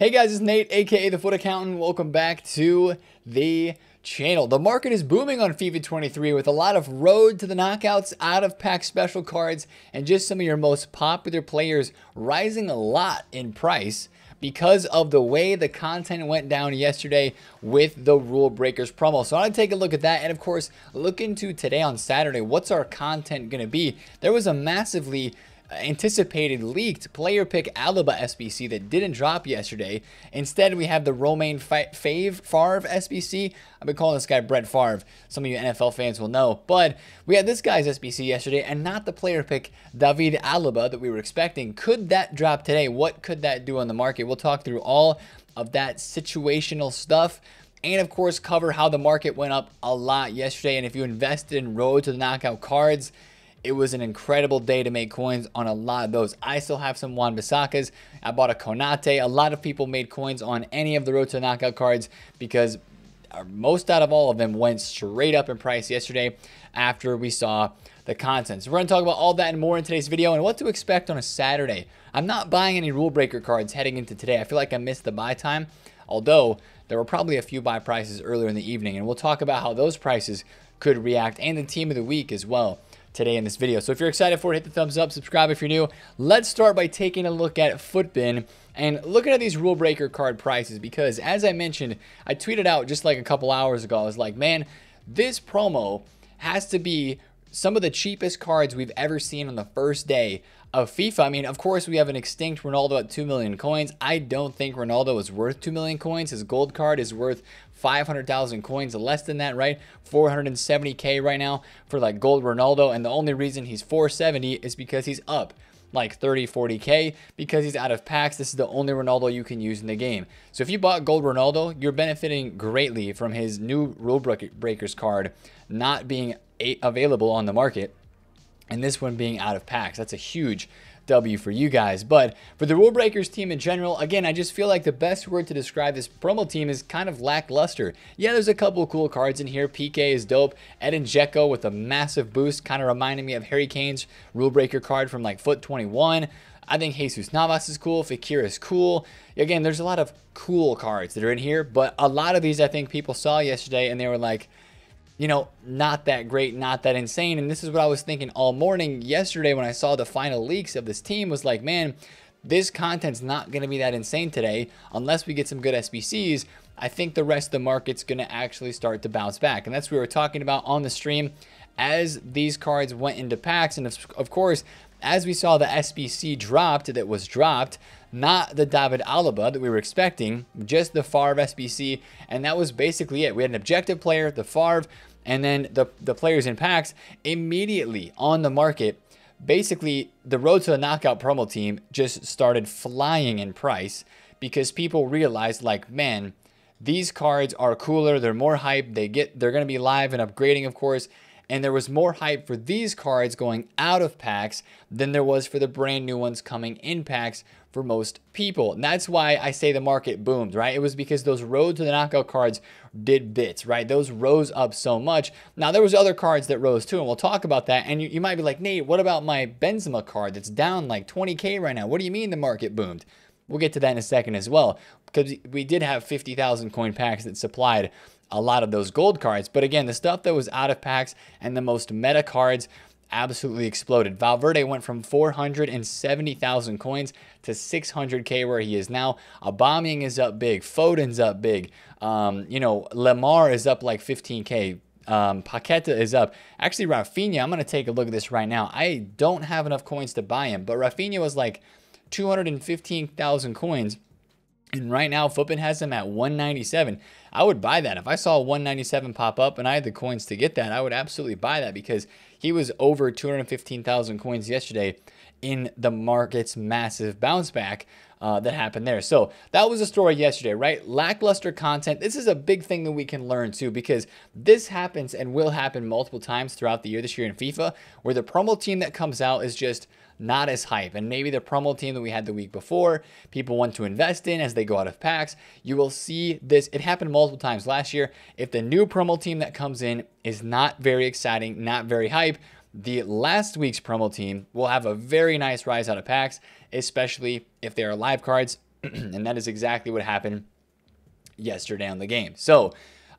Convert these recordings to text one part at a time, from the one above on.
Hey guys, it's Nate, aka The Fut Accountant. Welcome back to the channel. The market is booming on FIFA 23 with a lot of road to the knockouts, out of pack special cards, and just some of your most popular players rising a lot in price because of the way the content went down yesterday with the Rule Breakers promo. So I want to take a look at that and of course look into today on Saturday. What's our content going to be? There was a massively anticipated leaked player pick Alaba SBC that didn't drop yesterday. Instead, we have the Romain Fave Favre SBC. I've been calling this guy Brett Favre. Some of you NFL fans will know. But we had this guy's SBC yesterday and not the player pick David Alaba that we were expecting. Could that drop today? What could that do on the market? We'll talk through all of that situational stuff and of course cover how the market went up a lot yesterday and if you invested in road to the knockout cards it was an incredible day to make coins on a lot of those. I still have some Wan-Bissakas. I bought a Konate. A lot of people made coins on any of the Road to Knockout cards because uh, most out of all of them went straight up in price yesterday after we saw the content. So we're going to talk about all that and more in today's video and what to expect on a Saturday. I'm not buying any rule breaker cards heading into today. I feel like I missed the buy time, although there were probably a few buy prices earlier in the evening, and we'll talk about how those prices could react and the team of the week as well today in this video. So if you're excited for it, hit the thumbs up, subscribe if you're new. Let's start by taking a look at Futbin and looking at these rule breaker card prices because as I mentioned, I tweeted out just like a couple hours ago, I was like, man, this promo has to be some of the cheapest cards we've ever seen on the first day of FIFA. I mean, of course, we have an extinct Ronaldo at 2 million coins. I don't think Ronaldo is worth 2 million coins. His gold card is worth 500,000 coins, less than that, right? 470k right now for like gold Ronaldo. And the only reason he's 470 is because he's up like 30, 40K because he's out of packs. This is the only Ronaldo you can use in the game. So if you bought Gold Ronaldo, you're benefiting greatly from his new Rule Breakers card not being available on the market and this one being out of packs. That's a huge W for you guys. But for the Rule Breakers team in general, again, I just feel like the best word to describe this promo team is kind of lackluster. Yeah, there's a couple cool cards in here. PK is dope. Edin Dzeko with a massive boost, kind of reminding me of Harry Kane's Rule Breaker card from like FUT 21. I think Jesus Navas is cool. Fekir is cool. Again, there's a lot of cool cards that are in here, but a lot of these I think people saw yesterday and they were like, you know, not that great, not that insane. And this is what I was thinking all morning yesterday when I saw the final leaks of this team was like, man, this content's not going to be that insane today unless we get some good SBCs. I think the rest of the market's going to actually start to bounce back. And that's what we were talking about on the stream as these cards went into packs. And of course, as we saw the SBC dropped that was dropped, not the David Alaba that we were expecting, just the Favre SBC, and that was basically it. We had an objective player, the Favre, and then the, the players in packs immediately on the market. Basically, the road to the knockout promo team just started flying in price because people realized, like, man, these cards are cooler, they're more hype, they get they're gonna be live and upgrading, of course and there was more hype for these cards going out of packs than there was for the brand new ones coming in packs for most people. And that's why I say the market boomed, right? It was because those road to the knockout cards did bits, right? Those rose up so much. Now there was other cards that rose too, and we'll talk about that. And you, you might be like, Nate, what about my Benzema card that's down like 20K right now? What do you mean the market boomed? We'll get to that in a second as well, because we did have 50,000 coin packs that supplied a lot of those gold cards. But again, the stuff that was out of packs and the most meta cards absolutely exploded. Valverde went from 470,000 coins to 600k where he is now. Aubameyang is up big. Foden's up big. Um, you know, Lamar is up like 15k. Um, Paqueta is up. Actually, Rafinha, I'm going to take a look at this right now. I don't have enough coins to buy him, but Rafinha was like 215,000 coins and right now, Futbin has them at 197. I would buy that. If I saw 197 pop up and I had the coins to get that, I would absolutely buy that because he was over 215,000 coins yesterday in the market's massive bounce back uh, that happened there. So that was a story yesterday, right? Lackluster content. This is a big thing that we can learn too because this happens and will happen multiple times throughout the year this year in FIFA where the promo team that comes out is just – not as hype. And maybe the promo team that we had the week before, people want to invest in as they go out of packs. You will see this. It happened multiple times last year. If the new promo team that comes in is not very exciting, not very hype, the last week's promo team will have a very nice rise out of packs, especially if they are live cards and that is exactly what happened yesterday on the game. So,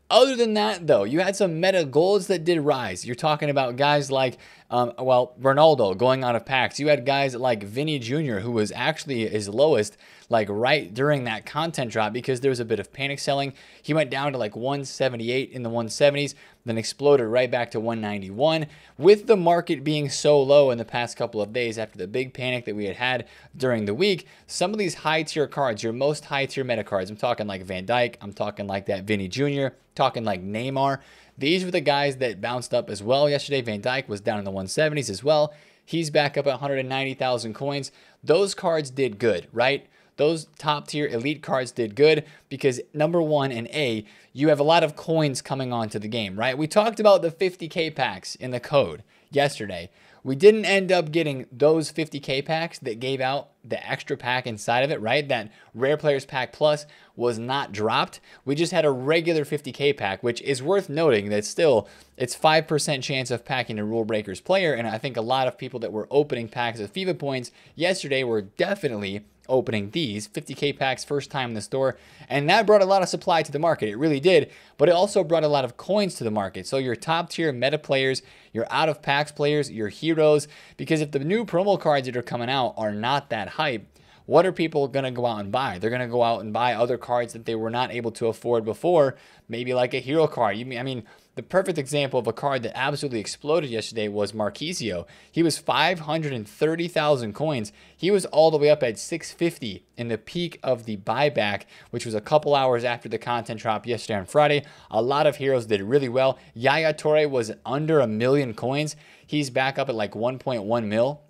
other than that, though, you had some meta goals that did rise. You're talking about guys like, um, well, Ronaldo going out of packs. You had guys like Vinny Jr., who was actually his lowest like right during that content drop because there was a bit of panic selling. He went down to like 178 in the 170s, then exploded right back to 191. With the market being so low in the past couple of days after the big panic that we had had during the week, some of these high tier cards, your most high tier meta cards, I'm talking like Van Dijk, I'm talking like that Vinny Jr., talking like Neymar. These were the guys that bounced up as well yesterday. Van Dijk was down in the 170s as well. He's back up at 190,000 coins. Those cards did good, right? Those top tier elite cards did good because number one and A, you have a lot of coins coming onto the game, right? We talked about the 50k packs in the code yesterday. We didn't end up getting those 50k packs that gave out the extra pack inside of it, right? That Rare Players Pack Plus was not dropped. We just had a regular 50k pack, which is worth noting that still it's 5% chance of packing a Rule Breakers player. And I think a lot of people that were opening packs of FIFA points yesterday were definitely opening these 50k packs first time in the store and that brought a lot of supply to the market it really did but it also brought a lot of coins to the market so your top tier meta players your out of packs players your heroes because if the new promo cards that are coming out are not that hype what are people going to go out and buy? They're going to go out and buy other cards that they were not able to afford before, maybe like a hero card. You mean I mean the perfect example of a card that absolutely exploded yesterday was Marchisio. He was 530,000 coins. He was all the way up at 650 in the peak of the buyback, which was a couple hours after the content drop yesterday on Friday. A lot of heroes did really well. Yaya Toure was under a million coins. He's back up at like 1.1 mil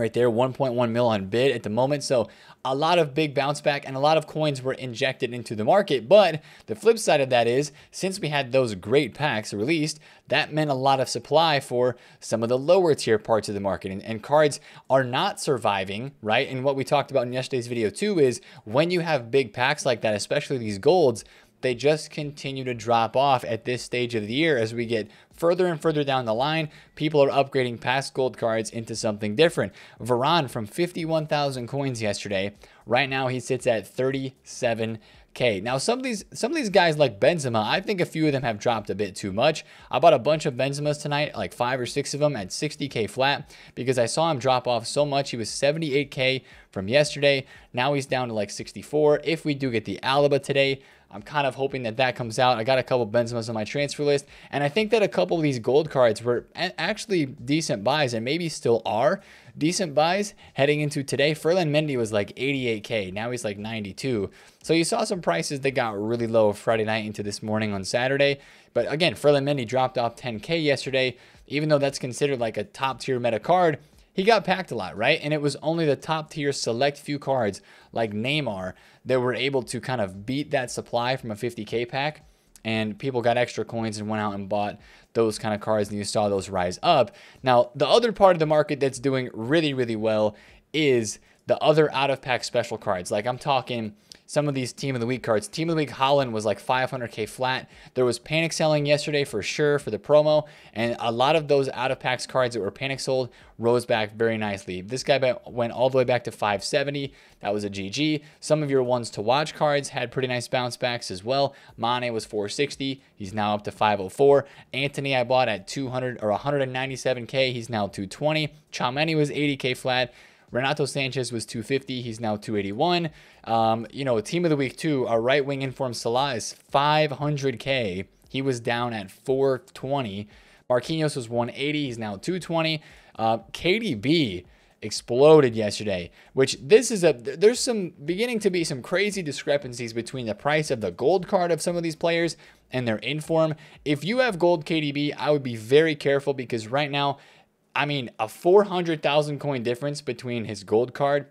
right there 1.1 mil on bid at the moment. So a lot of big bounce back and a lot of coins were injected into the market. But the flip side of that is since we had those great packs released that meant a lot of supply for some of the lower tier parts of the market. And, and cards are not surviving right? And what we talked about in yesterday's video too is when you have big packs like that especially these golds they just continue to drop off at this stage of the year as we get further and further down the line. People are upgrading past gold cards into something different. Varane from 51,000 coins yesterday. Right now he sits at 37 K. Now some of these some of these guys like Benzema, I think a few of them have dropped a bit too much. I bought a bunch of Benzemas tonight, like five or six of them at 60k flat because I saw him drop off so much. He was 78k from yesterday. Now he's down to like 64. If we do get the Alaba today, I'm kind of hoping that that comes out. I got a couple Benzemas on my transfer list, and I think that a couple of these gold cards were actually decent buys, and maybe still are decent buys heading into today. Ferland Mendy was like 88k, now he's like 92. So you saw some prices that got really low Friday night into this morning on Saturday. But again, Ferland Mendy dropped off 10k yesterday, even though that's considered like a top tier meta card he got packed a lot, right? And it was only the top tier select few cards like Neymar that were able to kind of beat that supply from a 50k pack. And people got extra coins and went out and bought those kind of cards, and you saw those rise up. Now, the other part of the market that's doing really, really well is the other out of pack special cards. Like I'm talking some of these team of the week cards. Team of the week Holland was like 500k flat. There was panic selling yesterday for sure for the promo, and a lot of those out of packs cards that were panic sold rose back very nicely. This guy went all the way back to 570. That was a GG. Some of your ones to watch cards had pretty nice bounce backs as well. Mane was 460. He's now up to 504. Antony I bought at 200 or 197k. He's now 220. Tchouameni was 80k flat. Renato Sanches was 250. He's now 281. Um, you know, team of the week too. Our right wing informed Salah is 500k. He was down at 420. Marquinhos was 180. He's now 220. Uh, KDB exploded yesterday, which this is a there's some beginning to be some crazy discrepancies between the price of the gold card of some of these players and their inform. If you have gold KDB, I would be very careful because right now I mean, a 400,000 coin difference between his gold card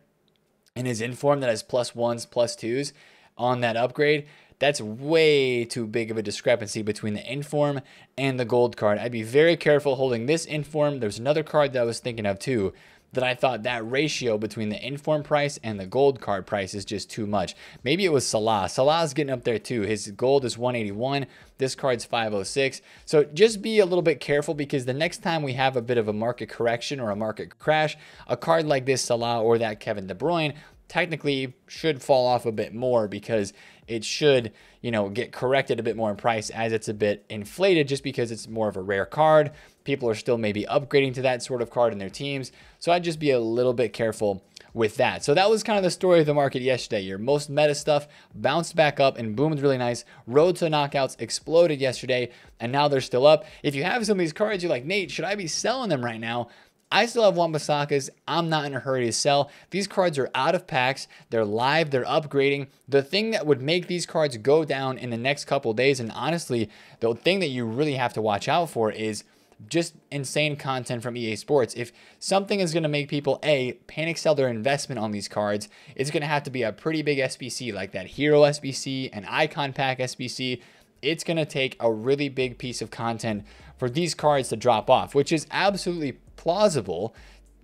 and his inform that has plus ones, plus twos on that upgrade. That's way too big of a discrepancy between the inform and the gold card. I'd be very careful holding this inform. There's another card that I was thinking of too that I thought that ratio between the inform price and the gold card price is just too much. Maybe it was Salah. Salah's getting up there too. His gold is 181. This card's 506. So just be a little bit careful because the next time we have a bit of a market correction or a market crash, a card like this Salah or that Kevin De Bruyne technically should fall off a bit more because it should, you know, get corrected a bit more in price as it's a bit inflated just because it's more of a rare card. People are still maybe upgrading to that sort of card in their teams. So I'd just be a little bit careful with that. So that was kind of the story of the market yesterday. Your most meta stuff bounced back up and boomed really nice. Road to knockouts exploded yesterday, and now they're still up. If you have some of these cards, you're like, Nate, should I be selling them right now? I still have Wan-Bissakas. I'm not in a hurry to sell. These cards are out of packs. They're live. They're upgrading. The thing that would make these cards go down in the next couple days, and honestly, the thing that you really have to watch out for is just insane content from EA Sports. If something is going to make people a panic sell their investment on these cards, it's going to have to be a pretty big SBC like that Hero SBC, an Icon Pack SBC. It's going to take a really big piece of content for these cards to drop off, which is absolutely plausible.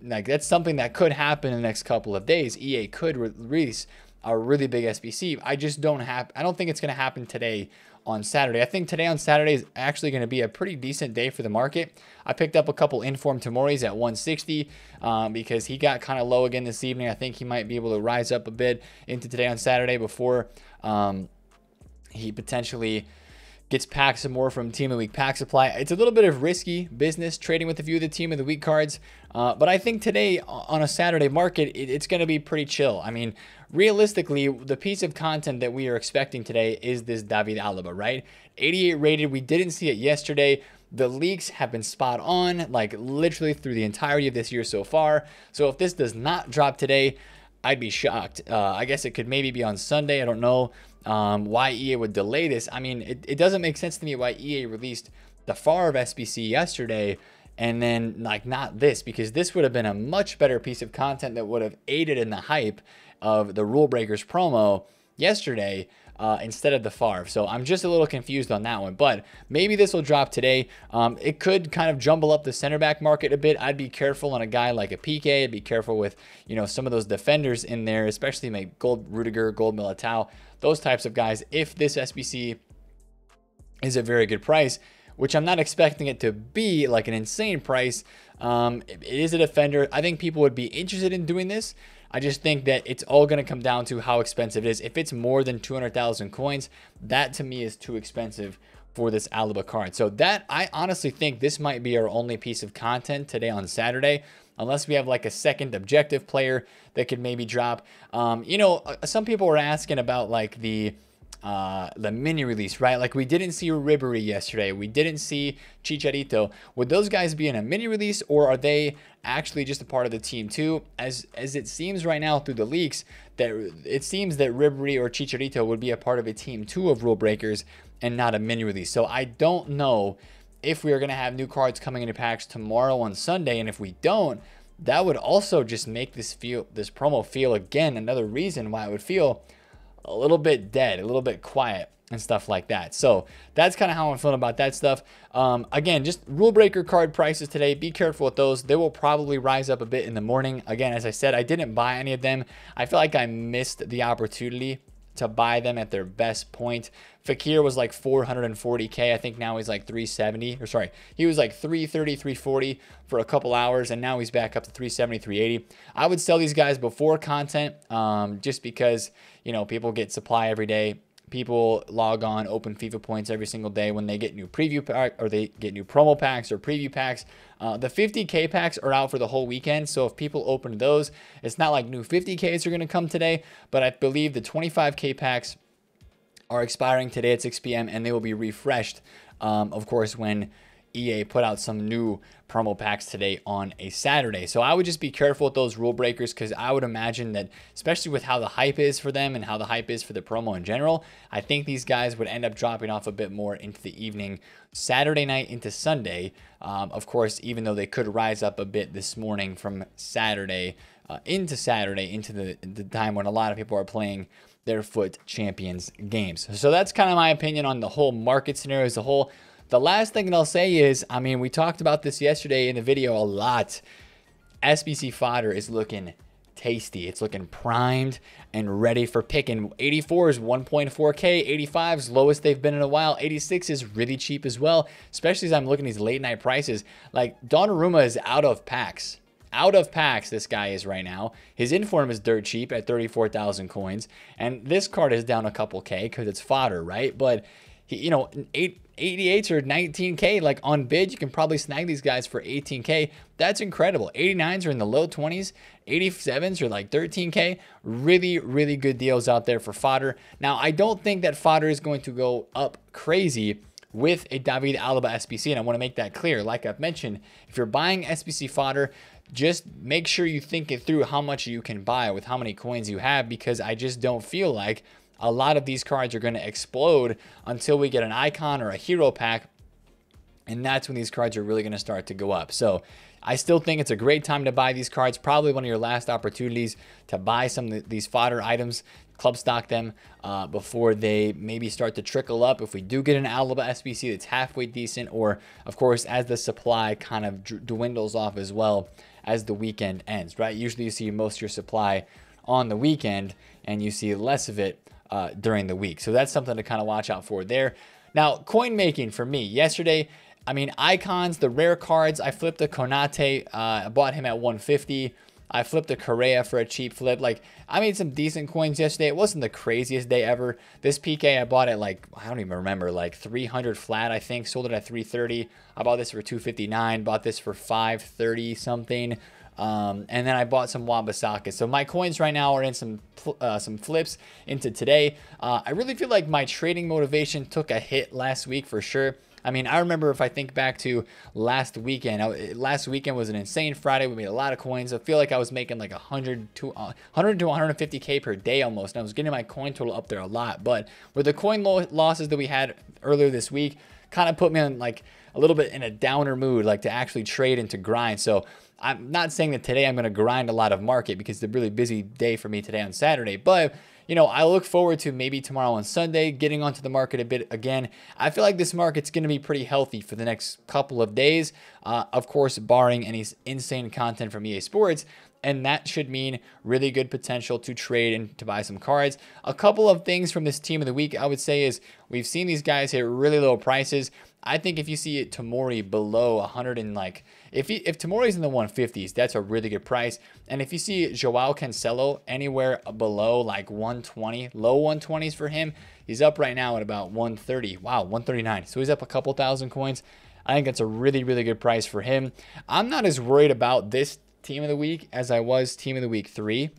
Like that's something that could happen in the next couple of days. EA could release a really big SBC. I just don't have. I don't think it's going to happen today on Saturday. I think today on Saturday is actually going to be a pretty decent day for the market. I picked up a couple informed Tomoris at 160 um, because he got kind of low again this evening. I think he might be able to rise up a bit into today on Saturday before um, he potentially gets packs some more from Team of the Week pack supply. It's a little bit of risky business trading with a few of the Team of the Week cards, uh, but I think today on a Saturday market, it, it's going to be pretty chill. I mean, realistically, the piece of content that we are expecting today is this David Alaba, right? 88 rated. We didn't see it yesterday. The leaks have been spot on, like literally through the entirety of this year so far. So if this does not drop today, I'd be shocked. Uh, I guess it could maybe be on Sunday. I don't know um, why EA would delay this. I mean, it, it doesn't make sense to me why EA released the Favre SBC yesterday and then like not this because this would have been a much better piece of content that would have aided in the hype of the Rule Breakers promo yesterday uh, instead of the Favre. So I'm just a little confused on that one. But maybe this will drop today. Um, it could kind of jumble up the center back market a bit. I'd be careful on a guy like a PK. I'd be careful with you know some of those defenders in there, especially like Gold Rudiger, Gold Militao, those types of guys. If this SBC is a very good price, which I'm not expecting it to be like an insane price. Um, it is a defender. I think people would be interested in doing this. I just think that it's all going to come down to how expensive it is. If it's more than 200,000 coins, that to me is too expensive for this Alaba card. So that I honestly think this might be our only piece of content today on Saturday, unless we have like a second objective player that could maybe drop. Um, you know, uh, some people were asking about like the uh, the mini release, right? Like we didn't see Ribery yesterday. We didn't see Chicharito. Would those guys be in a mini release or are they actually just a part of the team too? As as it seems right now through the leaks that it seems that Ribery or Chicharito would be a part of a team two of rule breakers and not a mini release. So I don't know if we are going to have new cards coming into packs tomorrow on Sunday and if we don't, that would also just make this feel this promo feel again another reason why it would feel a little bit dead, a little bit quiet and stuff like that. So that's kind of how I'm feeling about that stuff. Um, again, just rule breaker card prices today. Be careful with those. They will probably rise up a bit in the morning. Again, as I said, I didn't buy any of them. I feel like I missed the opportunity to buy them at their best point. Fekir was like 440k. I think now he's like 370 or sorry, he was like 330, 340 for a couple hours and now he's back up to 370, 380. I would sell these guys before content um, just because, you know, people get supply every day people log on open FIFA points every single day when they get new preview pack or they get new promo packs or preview packs. Uh, the 50k packs are out for the whole weekend, so if people open those, it's not like new 50ks are going to come today, but I believe the 25k packs are expiring today at 6 p.m. and they will be refreshed, um, of course, when EA put out some new promo packs today on a Saturday. So I would just be careful with those rule breakers because I would imagine that, especially with how the hype is for them and how the hype is for the promo in general, I think these guys would end up dropping off a bit more into the evening, Saturday night into Sunday. Um, of course, even though they could rise up a bit this morning from Saturday uh, into Saturday, into the, the time when a lot of people are playing their FUT Champions games. So that's kind of my opinion on the whole market scenario as a whole. The last thing that I'll say is, I mean, we talked about this yesterday in the video a lot. SBC fodder is looking tasty. It's looking primed and ready for picking. 84 is 1.4K. 85 is lowest they've been in a while. 86 is really cheap as well, especially as I'm looking at these late night prices. Like Donnarumma is out of packs. out of packs this guy is right now. His inform is dirt cheap at 34,000 coins. And this card is down a couple K because it's fodder, right? But, he, you know, eight, 88s or 19K, like on bid, you can probably snag these guys for 18K. That's incredible. 89s are in the low 20s. 87s are like 13K. Really, really good deals out there for fodder. Now, I don't think that fodder is going to go up crazy with a David Alaba SBC. And I want to make that clear. Like I've mentioned, if you're buying SBC fodder, just make sure you think it through how much you can buy with how many coins you have because I just don't feel like a lot of these cards are going to explode until we get an icon or a hero pack. And that's when these cards are really going to start to go up. So I still think it's a great time to buy these cards. Probably one of your last opportunities to buy some of these fodder items, club stock them uh, before they maybe start to trickle up. If we do get an Alaba SBC that's halfway decent, or of course, as the supply kind of dwindles off as well as the weekend ends, right? Usually you see most of your supply on the weekend and you see less of it uh, during the week. So that's something to kind of watch out for there. Now, coin making for me yesterday, I mean, icons, the rare cards. I flipped a Konate. Uh, I bought him at 150. I flipped a Correa for a cheap flip. Like, I made some decent coins yesterday. It wasn't the craziest day ever. This PK, I bought it like, I don't even remember, like 300 flat, I think. Sold it at 330. I bought this for 259. Bought this for 530 something. Um, and then I bought some Wan-Bissaka. So my coins right now are in some uh, some flips into today. Uh, I really feel like my trading motivation took a hit last week for sure. I mean, I remember if I think back to last weekend, I, last weekend was an insane Friday. We made a lot of coins. I feel like I was making like 100 to uh, 100 to 150k per day almost. And I was getting my coin total up there a lot. But with the coin lo losses that we had earlier this week, kind of put me in like a little bit in a downer mood, like to actually trade and to grind. So I'm not saying that today I'm going to grind a lot of market because it's a really busy day for me today on Saturday, but you know, I look forward to maybe tomorrow on Sunday getting onto the market a bit again. I feel like this market's going to be pretty healthy for the next couple of days. Uh, of course, barring any insane content from EA Sports. And that should mean really good potential to trade and to buy some cards. A couple of things from this team of the week, I would say, is we've seen these guys hit really low prices. I think if you see it Tomori below 100 and like if he, if Tomori's in the 150s, that's a really good price. And if you see Joao Cancelo anywhere below like 120, low 120s for him, he's up right now at about 130. Wow, 139. So he's up a couple thousand coins. I think that's a really really good price for him. I'm not as worried about this team of the week as I was team of the week 3.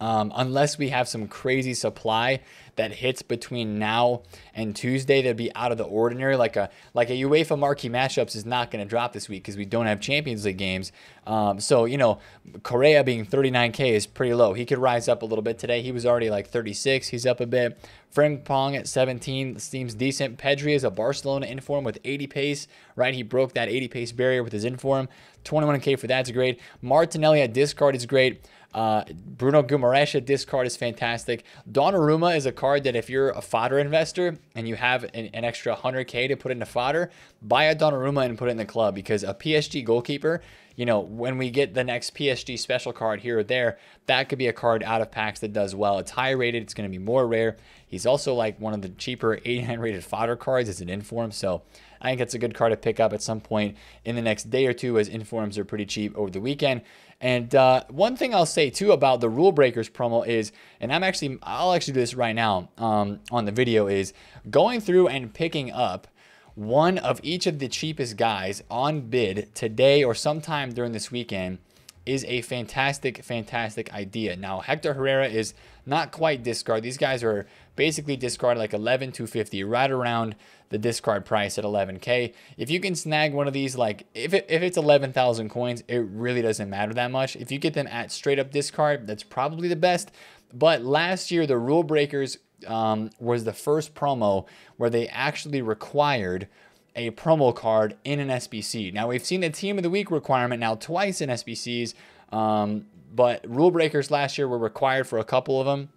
Um, unless we have some crazy supply that hits between now and Tuesday that'd be out of the ordinary. Like a like a UEFA marquee matchups is not going to drop this week because we don't have Champions League games. Um, so you know, Correa being 39k is pretty low. He could rise up a little bit today. He was already like 36. He's up a bit. Frimpong at 17 seems decent. Pedri is a Barcelona inform with 80 pace, right? He broke that 80 pace barrier with his inform. 21k for that's great. Martinelli at discard is great. Uh, Bruno Guimaraes at discard is fantastic. Donnarumma is a card that if you're a fodder investor and you have an, an extra 100k to put into fodder, buy a Donnarumma and put it in the club because a PSG goalkeeper, you know, when we get the next PSG special card here or there, that could be a card out of packs that does well. It's high rated. It's going to be more rare. He's also like one of the cheaper 89 rated fodder cards as an inform. So I think it's a good card to pick up at some point in the next day or two as informs are pretty cheap over the weekend. And uh, one thing I'll say too about the Rule Breakers promo is, and I'm actually, I'll actually do this right now um, on the video, is going through and picking up one of each of the cheapest guys on bid today or sometime during this weekend is a fantastic, fantastic idea. Now, Hector Herrera is not quite discard. These guys are basically discard like 11 250 right around the discard price at 11k if you can snag one of these like if, it, if it's 11,000 coins it really doesn't matter that much if you get them at straight up discard that's probably the best but last year the rule breakers um, was the first promo where they actually required a promo card in an SBC. Now we've seen the team of the week requirement now twice in SBCs, um, but rule breakers last year were required for a couple of them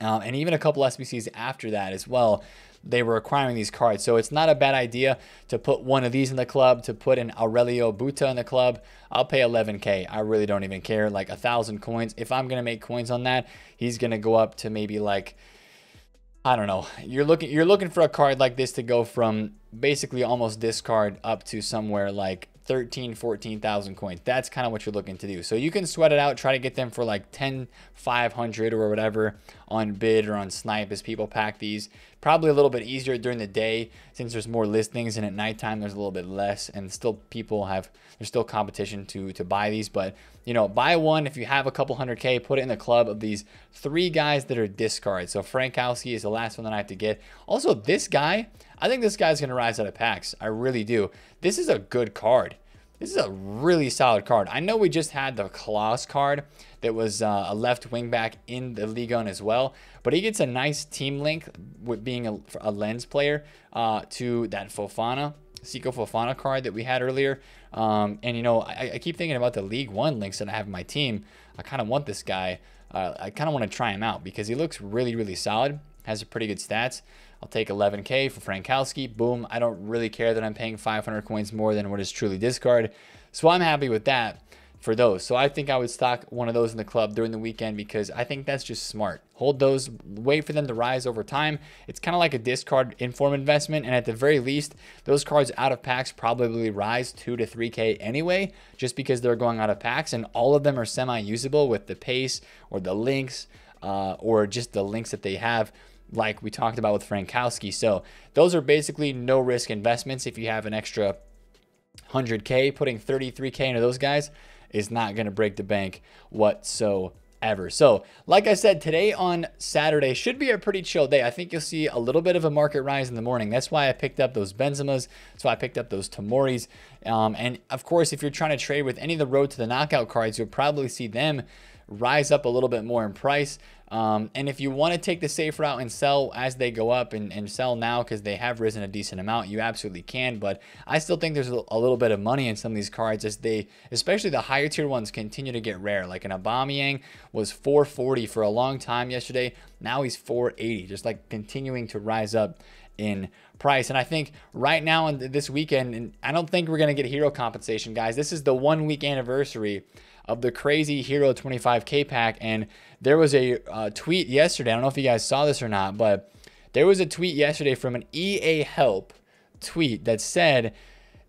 um, and even a couple SBCs after that as well. They were acquiring these cards. So it's not a bad idea to put one of these in the club, to put an Aurelio Buta in the club. I'll pay 11K. I really don't even care. Like a thousand coins. If I'm going to make coins on that, he's going to go up to maybe like, I don't know. You're looking, you're looking for a card like this to go from basically almost discard up to somewhere like 13, 14,000 coins. That's kind of what you're looking to do. So you can sweat it out, try to get them for like 10, 500 or whatever on bid or on snipe as people pack these. Probably a little bit easier during the day since there's more listings and at nighttime there's a little bit less and still people have, there's still competition to, to buy these. But, you know, buy one if you have a couple hundred K, put it in the club of these three guys that are discards. So Frankowski is the last one that I have to get. Also, this guy, I think this guy's going to rise out of packs. I really do. This is a good card. This is a really solid card. I know we just had the Clauss card that was uh, a left wing back in the league on as well, but he gets a nice team link with being a, a Lens player uh, to that Fofana, Seko Fofana card that we had earlier. Um, and, you know, I, I, keep thinking about the Ligue 1 links that I have in my team. I kind of want this guy. Uh, I kind of want to try him out because he looks really, really solid, has a pretty good stats. I'll take 11K for Frankowski. Boom. I don't really care that I'm paying 500 coins more than what is truly discard. So I'm happy with that for those. So I think I would stock one of those in the club during the weekend because I think that's just smart. Hold those, wait for them to rise over time. It's kind of like a discard inform investment. And at the very least, those cards out of packs probably rise 2 to 3K anyway, just because they're going out of packs. And all of them are semi usable with the pace or the links uh, or just the links that they have like we talked about with Frankowski. So those are basically no risk investments. If you have an extra 100K, putting 33K into those guys is not going to break the bank whatsoever. So, like I said, today on Saturday should be a pretty chill day. I think you'll see a little bit of a market rise in the morning. That's why I picked up those Benzemas. That's why I picked up those Tomoris. Um, and of course, if you're trying to trade with any of the road to the knockout cards, you'll probably see them rise up a little bit more in price. Um, and if you want to take the safe route and sell as they go up and, and sell now because they have risen a decent amount, you absolutely can. But I still think there's a, little bit of money in some of these cards as they, especially the higher tier ones, continue to get rare. Like an Aubameyang was 440 for a long time yesterday. Now he's 480, just like continuing to rise up in price. And I think right now and this weekend, and I don't think we're going to get hero compensation, guys. This is the one week anniversary of the crazy Hero 25K pack. And there was a uh, tweet yesterday. I don't know if you guys saw this or not, but there was a tweet yesterday from an EA Help tweet that said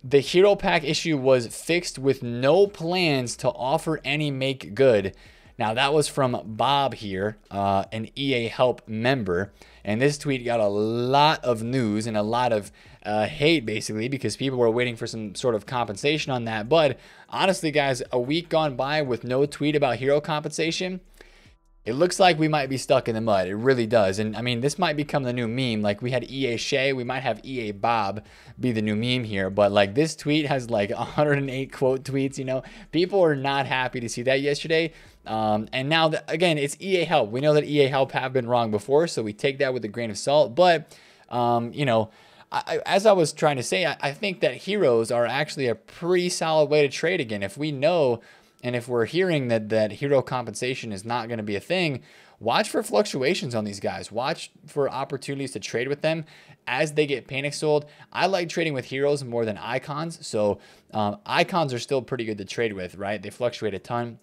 the Hero Pack issue was fixed with no plans to offer any make good. Now, that was from Bob here, uh, an EA Help member. And this tweet got a lot of news and a lot of uh, hate, basically, because people were waiting for some sort of compensation on that. But honestly, guys, a week gone by with no tweet about hero compensation, it looks like we might be stuck in the mud. It really does. And I mean, this might become the new meme. Like we had EA Shay, we might have EA Bob be the new meme here. But like this tweet has like 108 quote tweets, you know. People are not happy to see that yesterday. Um, and now, again, it's EA Help. We know that EA Help have been wrong before, so we take that with a grain of salt. But, um, you know, I, as I was trying to say, I, I think that heroes are actually a pretty solid way to trade again. If we know and if we're hearing that that hero compensation is not going to be a thing, watch for fluctuations on these guys. Watch for opportunities to trade with them as they get panic sold. I like trading with heroes more than icons. So um, icons are still pretty good to trade with, right? They fluctuate a ton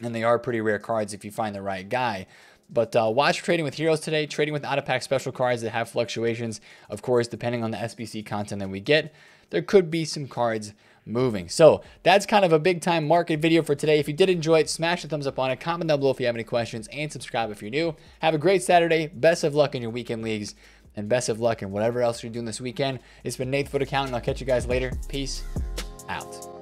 and they are pretty rare cards if you find the right guy. But uh, watch trading with heroes today, trading with out of pack special cards that have fluctuations. Of course, depending on the SBC content that we get, there could be some cards moving. So that's kind of a big time market video for today. If you did enjoy it, smash the thumbs up on it, comment down below if you have any questions, and subscribe if you're new. Have a great Saturday. Best of luck in your weekend leagues, and best of luck in whatever else you're doing this weekend. It's been Nate Fut Account, and I'll catch you guys later. Peace out.